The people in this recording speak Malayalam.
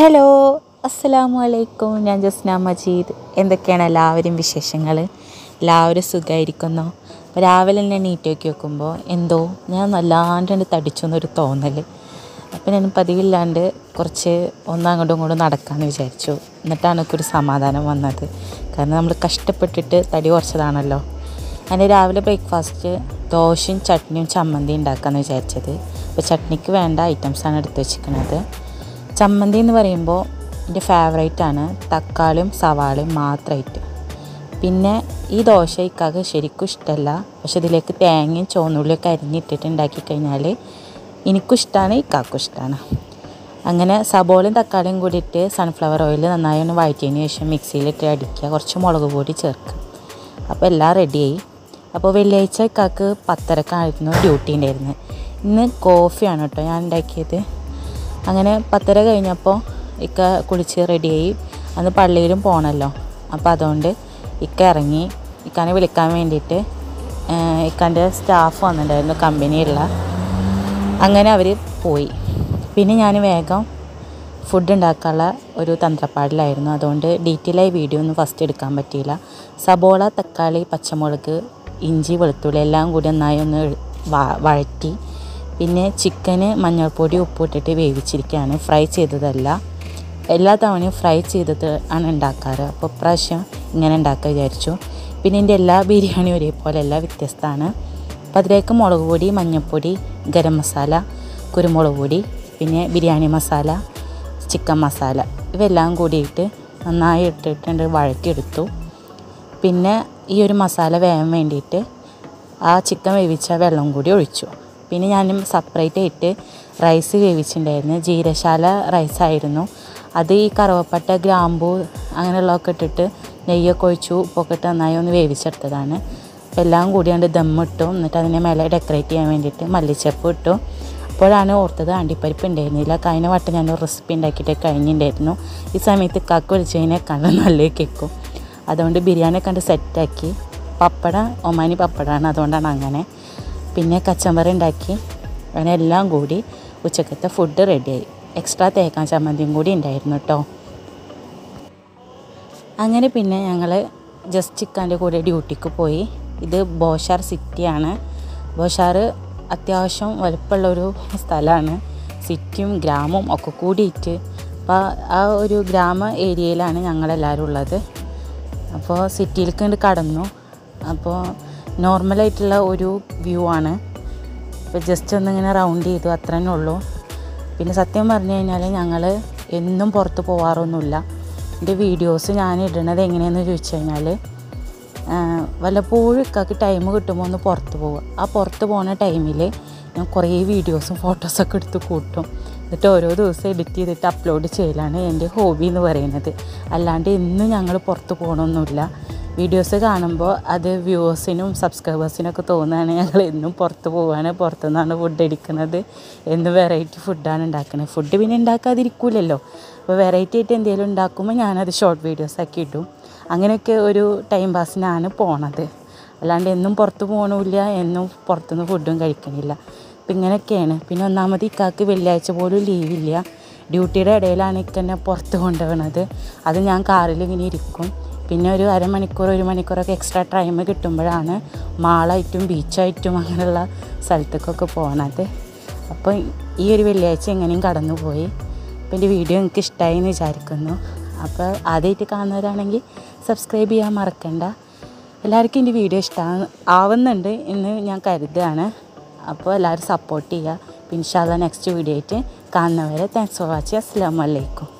ഹലോ അസ്സലാമു അലൈക്കും ഞാൻ ജസ്ന മജീദ്. എന്തൊക്കെയാണ് എല്ലാവരും വിശേഷങ്ങൾ എല്ലാവരും സുഖമായിരിക്കുന്നു രാവിലെ തന്നെ നീറ്റ് നോക്കി വെക്കുമ്പോൾ എന്തോ ഞാൻ നല്ലാണ്ട് തടിച്ചു എന്നൊരു തോന്നൽ അപ്പോൾ ഞാൻ പതിവില്ലാണ്ട് കുറച്ച് ഒന്നങ്ങോട്ടും ഇങ്ങോട്ടും നടക്കാമെന്ന് വിചാരിച്ചു. എന്നിട്ടാണ് എനിക്കൊരു സമാധാനം വന്നത്. കാരണം നമ്മൾ കഷ്ടപ്പെട്ടിട്ട് തടി കുറച്ചതാണല്ലോ. അങ്ങനെ രാവിലെ ബ്രേക്ക്ഫാസ്റ്റ് ദോശയും ചട്നിയും ചമ്മന്തി ഉണ്ടാക്കാമെന്ന് വിചാരിച്ചത്. അപ്പോൾ ചട്നിക്ക് വേണ്ട ഐറ്റംസാണ് എടുത്ത് വെച്ചിരിക്കുന്നത് ചമ്മന്തി എന്ന് പറയുമ്പോൾ എന്റെ ഫേവറേറ്റ് ആണ്. തക്കാളിയും സവാളയും മാത്രമായിട്ട്. പിന്നെ ഈ ദോശ ഇക്കാക്ക് ശരിക്കും ഇഷ്ടമല്ല. പക്ഷെ ഇതിലേക്ക് തേങ്ങയും ചോന്നുള്ളിയൊക്കെ അരിഞ്ഞിട്ടിട്ട് ഉണ്ടാക്കി കഴിഞ്ഞാൽ എനിക്കും ഇഷ്ടമാണ് ഇക്കാക്കും ഇഷ്ടമാണ് അങ്ങനെ സബോളയും തക്കാളിയും കൂടിയിട്ട് സൺഫ്ലവർ ഓയിൽ നന്നായി ഒന്ന് വഴറ്റിയതിന് ശേഷം മിക്സിയിലിട്ട് അടിക്കുക. കുറച്ച് മുളക് പൊടി ചേർക്കുക. അപ്പോൾ എല്ലാം റെഡിയായി അപ്പോൾ വെള്ളിയാഴ്ച ഇക്കാക്ക് പത്തരക്കായിരുന്നു ഡ്യൂട്ടി ഉണ്ടായിരുന്നത്. ഇന്ന് കോഫിയാണ് കേട്ടോ ഞാൻ ഉണ്ടാക്കിയത്. അങ്ങനെ പത്തര കഴിഞ്ഞപ്പോൾ ഇക്ക കുളിച്ച് റെഡിയായി അന്ന് പള്ളിയിലും പോകണമല്ലോ അപ്പോൾ അതുകൊണ്ട് ഇക്ക ഇറങ്ങി. ഇക്കാനെ വിളിക്കാൻ വേണ്ടിയിട്ട് ഇക്കാന്റെ സ്റ്റാഫ് വന്നിട്ടുണ്ടായിരുന്നു കമ്പനിയുള്ള അങ്ങനെ അവർ പോയി. പിന്നെ ഞാൻ വേഗം ഫുഡ് ഉണ്ടാക്കാനുള്ള ഒരു തന്ത്രപ്പാടിലായിരുന്നു. അതുകൊണ്ട് ഡീറ്റെയിലായി വീഡിയോ ഒന്നും ഫസ്റ്റ് എടുക്കാൻ പറ്റിയില്ല. സബോള തക്കാളി പച്ചമുളക് ഇഞ്ചി വെളുത്തുള്ളി എല്ലാം കൂടി നന്നായി ഒന്ന് വഴറ്റി പിന്നെ ചിക്കന് മഞ്ഞൾപ്പൊടി ഉപ്പിട്ടിട്ട് വേവിച്ചിരിക്കുകയാണ്. ഫ്രൈ ചെയ്തതല്ല. എല്ലാ തവണയും ഫ്രൈ ചെയ്തത് ആണ് ഉണ്ടാക്കാറ്. അപ്പോൾ പ്രാവശ്യം ഇങ്ങനെ ഉണ്ടാക്കാൻ വിചാരിച്ചു. പിന്നെ എന്റെ എല്ലാ ബിരിയാണിയും ഒരേപോലെ അല്ല വ്യത്യസ്തമാണ്. അപ്പോൾ അതിലേക്ക് മുളക് പൊടി മഞ്ഞൾപ്പൊടി ഗരം മസാല കുരുമുളക് പൊടി പിന്നെ ബിരിയാണി മസാല ചിക്കൻ മസാല ഇവെല്ലാം കൂടിയിട്ട് നന്നായി ഇട്ടിട്ടുണ്ട് വഴക്കിയെടുത്തു പിന്നെ ഈ ഒരു മസാല വേവാൻ വേണ്ടിയിട്ട് ആ ചിക്കൻ വേവിച്ച വെള്ളം കൂടി ഒഴിച്ചു. പിന്നെ ഞാൻ സെപ്പറേറ്റ് ആയിട്ട് റൈസ് വേവിച്ചിട്ടുണ്ടായിരുന്നു. ജീരശാല റൈസായിരുന്നു അത് ഈ കറുവപ്പട്ട ഗ്രാമ്പൂ അങ്ങനെയുള്ളതൊക്കെ ഇട്ടിട്ട് നെയ്യൊക്കെ ഒഴിച്ചു ഉപ്പൊക്കെ ഇട്ട് നന്നായി ഒന്ന് വേവിച്ചെടുത്തതാണ്. അപ്പോൾ എല്ലാം കൂടിയാണ്ട് ദമ്മിട്ടു എന്നിട്ട് അതിനെ മേലെ ഡെക്കറേറ്റ് ചെയ്യാൻ വേണ്ടിയിട്ട് മല്ലിച്ചപ്പ് ഇട്ടു. അപ്പോഴാണ് ഓർത്തത് അണ്ടിപ്പരിപ്പ് ഉണ്ടായിരുന്നില്ല. കഴിഞ്ഞ വട്ടം ഞാൻ റെസിപ്പി ഉണ്ടാക്കിയിട്ട് കഴിഞ്ഞിട്ടുണ്ടായിരുന്നു. ഈ സമയത്ത് കക്ക് കാക്ക കഴിഞ്ഞാൽ കണ്ട നല്ല കേൾക്കും അതുകൊണ്ട് ബിരിയാണി കണ്ട് സെറ്റാക്കി പപ്പട ഒമാനി പപ്പടമാണ്. അതുകൊണ്ടാണ് അങ്ങനെ. പിന്നെ കച്ചമ്പറി ഉണ്ടാക്കി. അങ്ങനെ എല്ലാം കൂടി ഉച്ചക്കത്തെ ഫുഡ് റെഡിയായി എക്സ്ട്രാ തേക്കാൻ ചമ്മന്തിയും കൂടി ഉണ്ടായിരുന്നു കേട്ടോ അങ്ങനെ പിന്നെ ഞങ്ങൾ ജസ്റ്റ് ചിക്കന്റെ കൂടെ ഡ്യൂട്ടിക്ക് പോയി. ഇത് ബോഷാർ സിറ്റിയാണ് ബോഷാർ അത്യാവശ്യം വലുപ്പമുള്ളൊരു സ്ഥലമാണ്. സിറ്റിയും ഗ്രാമവും ഒക്കെ കൂടിയിട്ട്. അപ്പോൾ ആ ഒരു ഗ്രാമ ഏരിയയിലാണ് ഞങ്ങളെല്ലാവരും ഉള്ളത്. അപ്പോൾ സിറ്റിയിലേക്ക് കടന്നു. അപ്പോൾ നോർമലായിട്ടുള്ള ഒരു വ്യൂ ആണ്. ഇപ്പോൾ ജസ്റ്റ് ഒന്നിങ്ങനെ റൗണ്ട് ചെയ്തു അത്ര തന്നെ ഉള്ളൂ. പിന്നെ സത്യം പറഞ്ഞു കഴിഞ്ഞാൽ ഞങ്ങൾ എന്നും പുറത്ത് പോകാറൊന്നുമില്ല എന്റെ വീഡിയോസ് ഞാൻ ഇടുന്നത് എങ്ങനെയാണെന്ന് ചോദിച്ചു കഴിഞ്ഞാൽ വല്ലപ്പോഴും ഇക്കാക്ക് ടൈം കിട്ടുമ്പോൾ ഒന്ന് പുറത്ത് പോവുക. ആ പുറത്ത് പോകുന്ന ടൈമിൽ ഞാൻ കുറേ വീഡിയോസും ഫോട്ടോസൊക്കെ എടുത്ത് കൂട്ടും. എന്നിട്ട് ഓരോ ദിവസം എഡിറ്റ് ചെയ്തിട്ട് അപ്ലോഡ് ചെയ്യലാണ് എന്റെ ഹോബി എന്ന് പറയുന്നത്. അല്ലാണ്ട് എന്നും ഞങ്ങൾ പുറത്ത് പോകണമൊന്നുമില്ല വീഡിയോസ് കാണുമ്പോൾ അത് വ്യൂവേഴ്സിനും സബ്സ്ക്രൈബേഴ്സിനൊക്കെ തോന്നുകയാണ് ഞങ്ങൾ എന്നും പുറത്ത് പോവാണ് പുറത്തുനിന്നാണ് ഫുഡ് അടിക്കുന്നത് എന്ന് വെറൈറ്റി ഫുഡാണ് ഉണ്ടാക്കുന്നത്. ഫുഡ് പിന്നെ ഉണ്ടാക്കാതിരിക്കൂലല്ലോ. അപ്പോൾ വെറൈറ്റി ആയിട്ട് എന്തെങ്കിലും ഉണ്ടാക്കുമ്പോൾ ഞാനത് ഷോർട്ട് വീഡിയോസ് ആക്കി ഇടും. അങ്ങനെയൊക്കെ ഒരു ടൈം പാസിനാണ് പോണത്. അല്ലാണ്ട് എന്നും പുറത്ത് പോകണില്ല എന്നും പുറത്തുനിന്ന് ഫുഡും കഴിക്കണില്ല. അപ്പം ഇങ്ങനെയൊക്കെയാണ്. പിന്നെ ഒന്നാമത് ഇക്കാക്ക് വെള്ളിയാഴ്ച പോലും ലീവില്ല ഡ്യൂട്ടിയുടെ ഇടയിലാണ് ഇക്കെന്നെ പുറത്ത് കൊണ്ടുപോകുന്നത് അത് ഞാൻ കാറിൽ ഇങ്ങനെ ഇരിക്കും. പിന്നെ ഒരു അരമണിക്കൂർ ഒരു മണിക്കൂറൊക്കെ എക്സ്ട്രാ ടൈം കിട്ടുമ്പോഴാണ് മാളായിട്ടും ബീച്ചായിട്ടും അങ്ങനെയുള്ള സ്ഥലത്തേക്കൊക്കെ പോകണത് അപ്പോൾ ഈ ഒരു വെള്ളിയാഴ്ച എങ്ങനെയും കടന്നു പോയി അപ്പോൾ എന്റെ വീഡിയോ നിങ്ങൾക്ക് ഇഷ്ടമായി എന്ന് വിചാരിക്കുന്നു. അപ്പോൾ ആദ്യമായിട്ട് കാണുന്നവരാണെങ്കിൽ സബ്സ്ക്രൈബ് ചെയ്യാൻ മറക്കണ്ട. എല്ലാവർക്കും എന്റെ വീഡിയോ ഇഷ്ടമാണ് ആവുന്നുണ്ട് എന്ന് ഞാൻ കരുതുകയാണ്. അപ്പോൾ എല്ലാവരും സപ്പോർട്ട് ചെയ്യുക. പിന്നെ ഇൻഷാല്ല നെക്സ്റ്റ് വീഡിയോ ആയിട്ട് കാണുന്നവരെ താങ്ക്സ് ഫോർ വാച്ചിങ് അസ്സാം വലൈക്കും